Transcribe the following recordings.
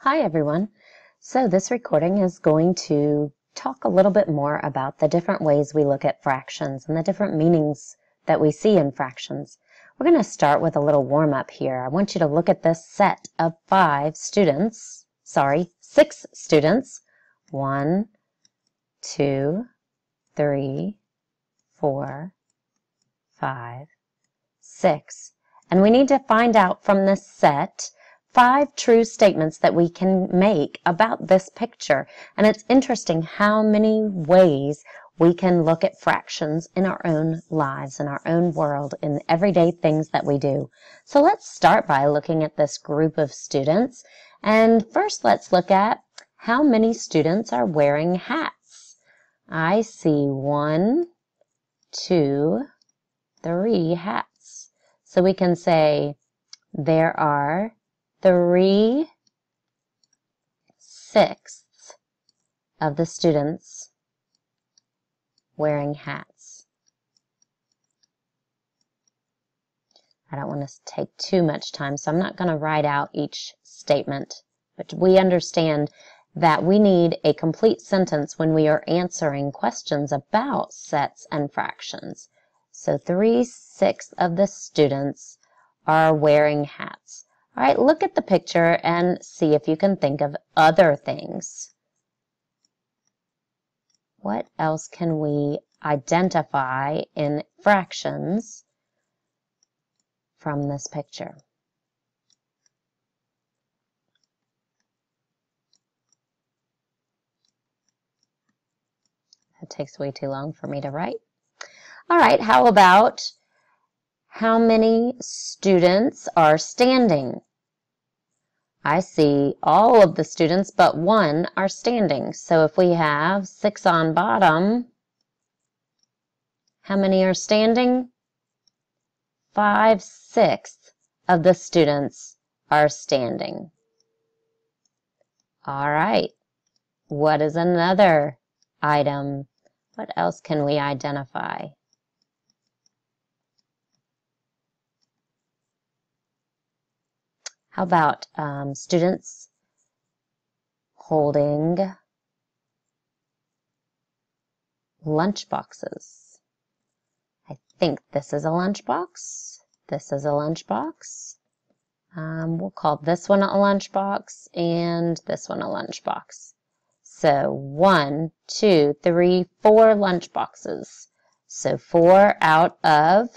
Hi everyone. So this recording is going to talk a little bit more about the different ways we look at fractions and the different meanings that we see in fractions. We're going to start with a little warm up here. I want you to look at this set of five students, sorry, six students. One, two, three, four, five, six. And we need to find out from this set five true statements that we can make about this picture. And it's interesting how many ways we can look at fractions in our own lives, in our own world, in everyday things that we do. So let's start by looking at this group of students. And first let's look at how many students are wearing hats. I see one, two, three hats. So we can say there are three sixths of the students wearing hats. I don't want to take too much time, so I'm not going to write out each statement, but we understand that we need a complete sentence when we are answering questions about sets and fractions. So three-sixths of the students are wearing hats. All right, look at the picture and see if you can think of other things. What else can we identify in fractions from this picture? That takes way too long for me to write. All right, how about how many students are standing? I see all of the students but one are standing. So if we have six on bottom, how many are standing? Five sixths of the students are standing. All right. What is another item? What else can we identify? How about um, students holding lunch boxes? I think this is a lunch box. This is a lunch box. Um, we'll call this one a lunch box and this one a lunch box. So one, two, three, four lunch boxes. So four out of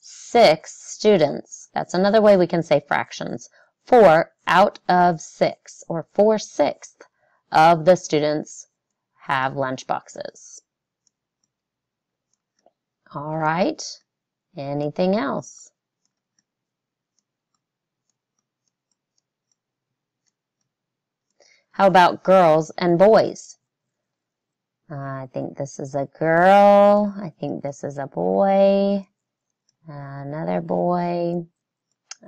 six students. That's another way we can say fractions. 4 out of 6, or 4 sixths of the students have lunch boxes. All right, anything else? How about girls and boys? I think this is a girl. I think this is a boy. Another boy.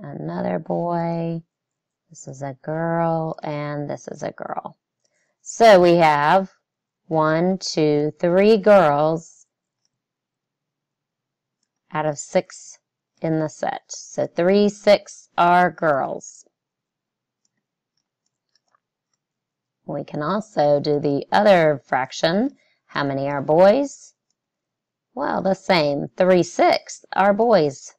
Another boy. This is a girl, and this is a girl. So we have one, two, three girls out of six in the set. So three, six are girls. We can also do the other fraction. How many are boys? Well, the same. Three sixths are boys.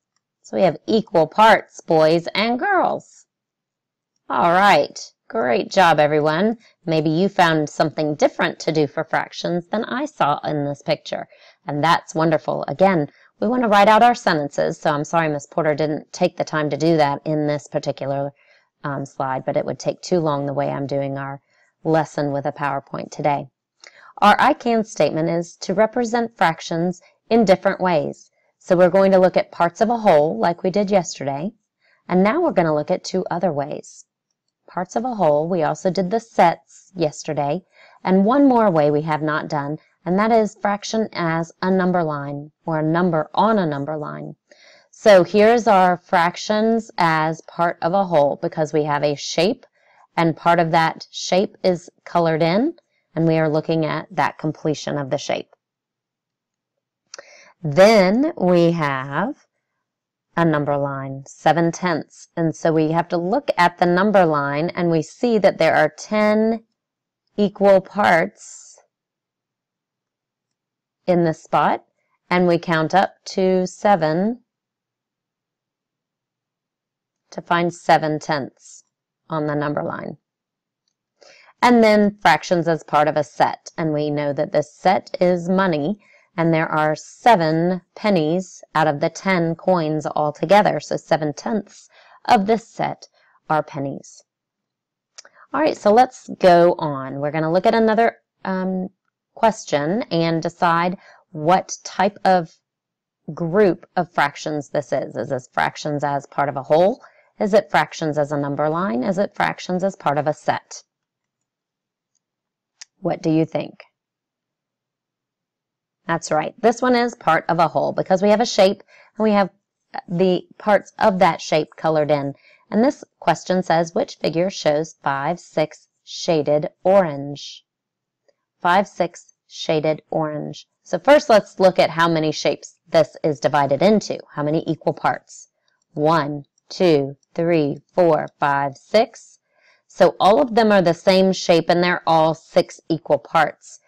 So we have equal parts boys and girls. All right. Great job, everyone. Maybe you found something different to do for fractions than I saw in this picture. And that's wonderful. Again, we want to write out our sentences, so I'm sorry Miss Porter didn't take the time to do that in this particular um, slide, but it would take too long the way I'm doing our lesson with a PowerPoint today. Our I can statement is to represent fractions in different ways. So we're going to look at parts of a whole, like we did yesterday, and now we're going to look at two other ways parts of a whole. We also did the sets yesterday. And one more way we have not done, and that is fraction as a number line, or a number on a number line. So here's our fractions as part of a whole, because we have a shape, and part of that shape is colored in, and we are looking at that completion of the shape. Then we have a number line, 7 tenths. And so we have to look at the number line and we see that there are 10 equal parts in this spot. And we count up to 7 to find 7 tenths on the number line. And then fractions as part of a set. And we know that this set is money and there are seven pennies out of the ten coins altogether. So seven tenths of this set are pennies. All right, so let's go on. We're going to look at another um, question and decide what type of group of fractions this is. Is this fractions as part of a whole? Is it fractions as a number line? Is it fractions as part of a set? What do you think? That's right. This one is part of a whole because we have a shape and we have the parts of that shape colored in. And this question says, which figure shows 5, 6 shaded orange? 5, 6 shaded orange. So first let's look at how many shapes this is divided into. How many equal parts? 1, 2, 3, 4, 5, 6. So all of them are the same shape and they're all 6 equal parts.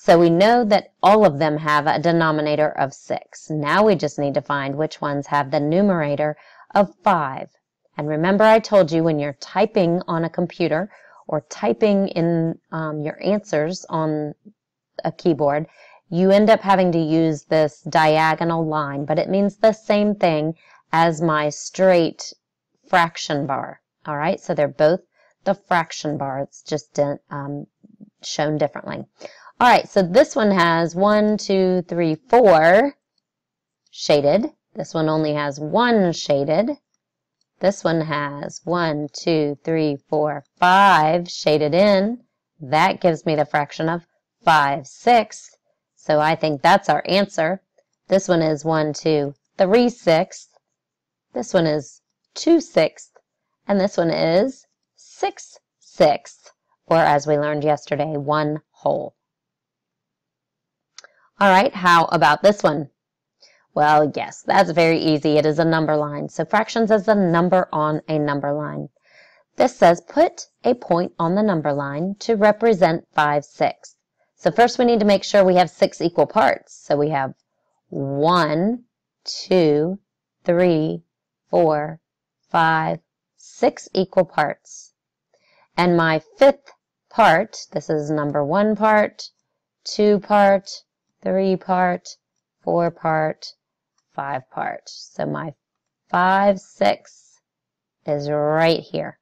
So we know that all of them have a denominator of 6. Now we just need to find which ones have the numerator of 5. And remember I told you when you're typing on a computer or typing in um, your answers on a keyboard, you end up having to use this diagonal line, but it means the same thing as my straight fraction bar. All right, so they're both the fraction bar. It's just um, shown differently. All right, so this one has one, two, three, four shaded. This one only has one shaded. This one has one, two, three, four, five shaded in. That gives me the fraction of 5 sixths. So I think that's our answer. This one is 1, 2, 3 sixths. This one is 2 sixths. And this one is 6 sixths. Or as we learned yesterday, 1 whole. All right, how about this one? Well, yes, that's very easy. It is a number line. So fractions is a number on a number line. This says put a point on the number line to represent 5 6. So first we need to make sure we have six equal parts. So we have one, two, three, four, five, six equal parts. And my fifth part, this is number one part, two part, three part, four part, five part. So my five, six is right here.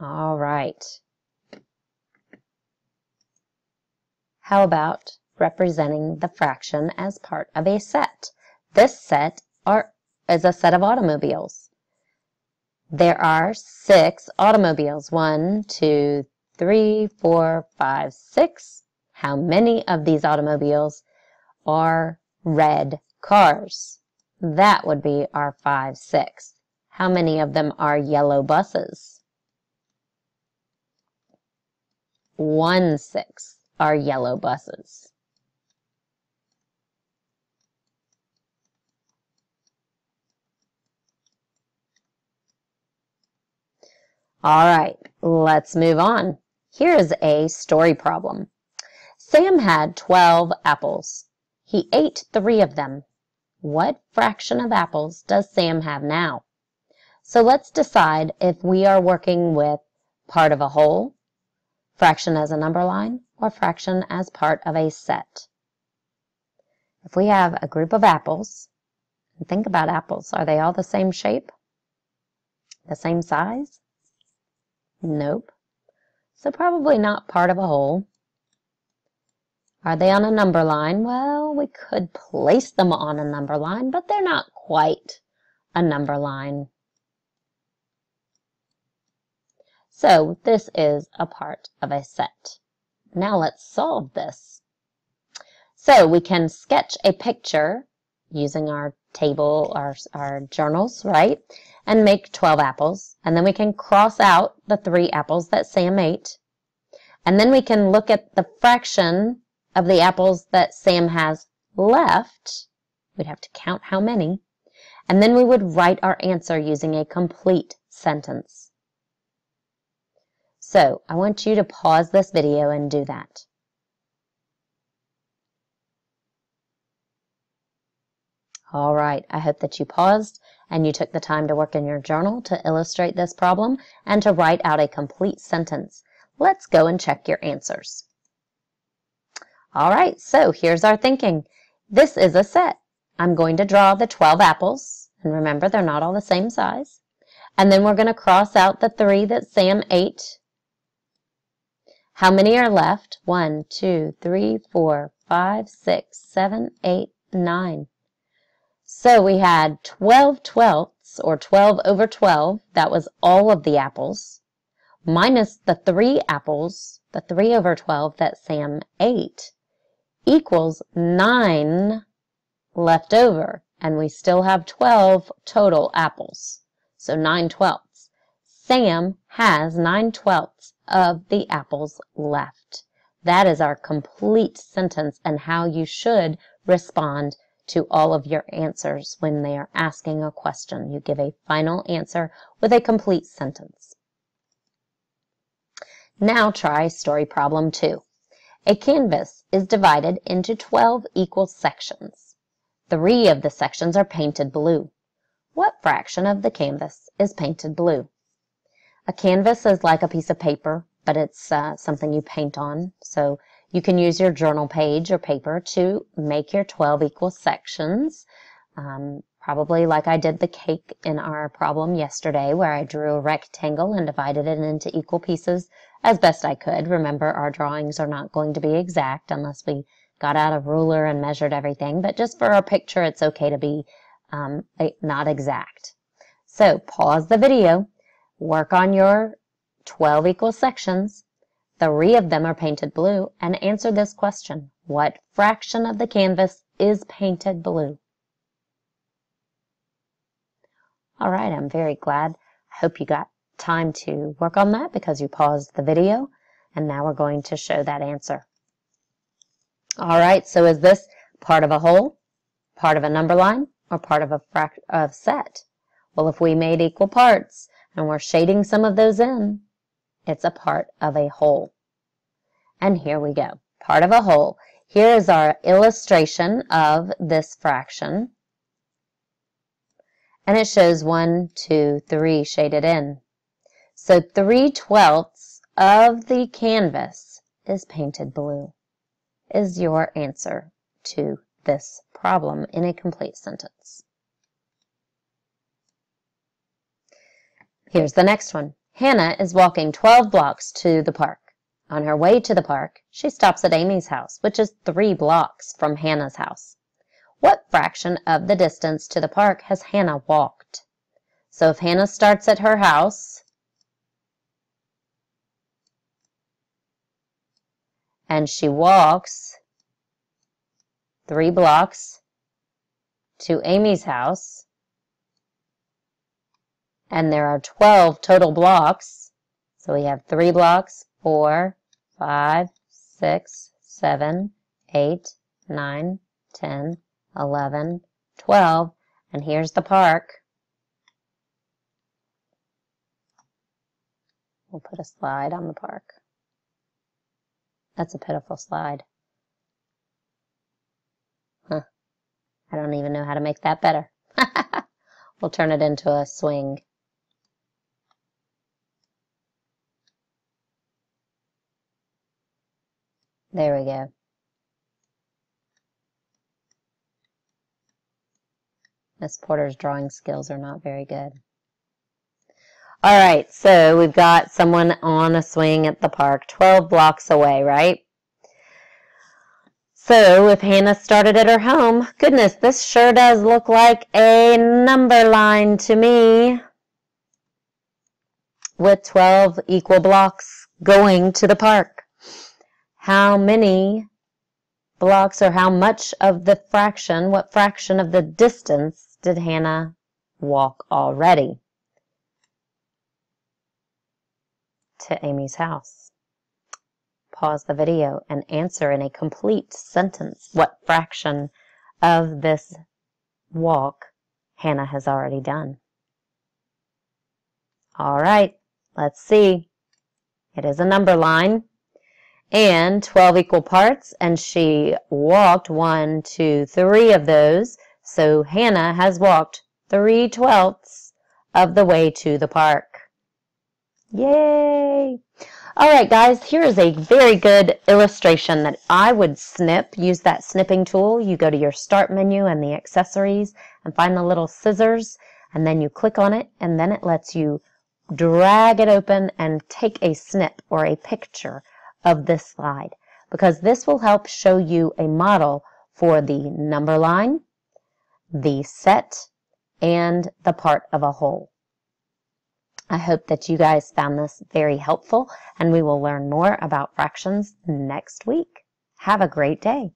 All right. How about representing the fraction as part of a set? This set are, is a set of automobiles. There are six automobiles. One, two, three, four, five, six. How many of these automobiles are red cars? That would be our five, six. How many of them are yellow buses? One six are yellow buses. All right, let's move on. Here is a story problem. Sam had 12 apples. He ate three of them. What fraction of apples does Sam have now? So let's decide if we are working with part of a whole, fraction as a number line, or fraction as part of a set. If we have a group of apples, and think about apples, are they all the same shape? The same size? Nope. So probably not part of a whole. Are they on a number line? Well, we could place them on a number line, but they're not quite a number line. So this is a part of a set. Now let's solve this. So we can sketch a picture using our table, our, our journals, right? And make 12 apples. And then we can cross out the three apples that Sam ate. And then we can look at the fraction of the apples that Sam has left. We'd have to count how many. And then we would write our answer using a complete sentence. So I want you to pause this video and do that. All right, I hope that you paused and you took the time to work in your journal to illustrate this problem and to write out a complete sentence. Let's go and check your answers. All right, so here's our thinking. This is a set. I'm going to draw the 12 apples, and remember they're not all the same size. And then we're going to cross out the three that Sam ate. How many are left? One, two, three, four, five, six, seven, eight, nine. So we had 12 twelfths, or 12 over 12, that was all of the apples, minus the 3 apples, the 3 over 12 that Sam ate, equals 9 left over, and we still have 12 total apples. So 9 twelfths. Sam has 9 twelfths of the apples left. That is our complete sentence and how you should respond to all of your answers when they are asking a question. You give a final answer with a complete sentence. Now try story problem two. A canvas is divided into 12 equal sections. Three of the sections are painted blue. What fraction of the canvas is painted blue? A canvas is like a piece of paper, but it's uh, something you paint on. So you can use your journal page or paper to make your 12 equal sections. Um, probably like I did the cake in our problem yesterday where I drew a rectangle and divided it into equal pieces as best I could. Remember, our drawings are not going to be exact unless we got out a ruler and measured everything, but just for our picture, it's okay to be um, not exact. So pause the video, work on your 12 equal sections, Three of them are painted blue, and answer this question. What fraction of the canvas is painted blue? All right, I'm very glad. I hope you got time to work on that because you paused the video, and now we're going to show that answer. All right, so is this part of a whole, part of a number line, or part of a of set? Well, if we made equal parts and we're shading some of those in, it's a part of a whole. And here we go, part of a whole. Here is our illustration of this fraction. And it shows 1, 2, 3 shaded in. So 3 twelfths of the canvas is painted blue, is your answer to this problem in a complete sentence. Here's the next one. Hannah is walking 12 blocks to the park. On her way to the park, she stops at Amy's house, which is three blocks from Hannah's house. What fraction of the distance to the park has Hannah walked? So if Hannah starts at her house and she walks three blocks to Amy's house, and there are 12 total blocks. So we have three blocks, four, five, six, seven, eight, nine, ten, eleven, twelve, and here's the park. We'll put a slide on the park. That's a pitiful slide. Huh. I don't even know how to make that better. we'll turn it into a swing. There we go. Miss Porter's drawing skills are not very good. All right, so we've got someone on a swing at the park, 12 blocks away, right? So if Hannah started at her home, goodness, this sure does look like a number line to me with 12 equal blocks going to the park how many blocks or how much of the fraction, what fraction of the distance did Hannah walk already to Amy's house? pause the video and answer in a complete sentence what fraction of this walk Hannah has already done. All right, let's see. It is a number line and 12 equal parts, and she walked one, two, three of those. So Hannah has walked three twelfths of the way to the park. Yay! All right, guys, here is a very good illustration that I would snip. Use that snipping tool. You go to your start menu and the accessories and find the little scissors, and then you click on it, and then it lets you drag it open and take a snip or a picture of this slide because this will help show you a model for the number line, the set, and the part of a whole. I hope that you guys found this very helpful and we will learn more about fractions next week. Have a great day.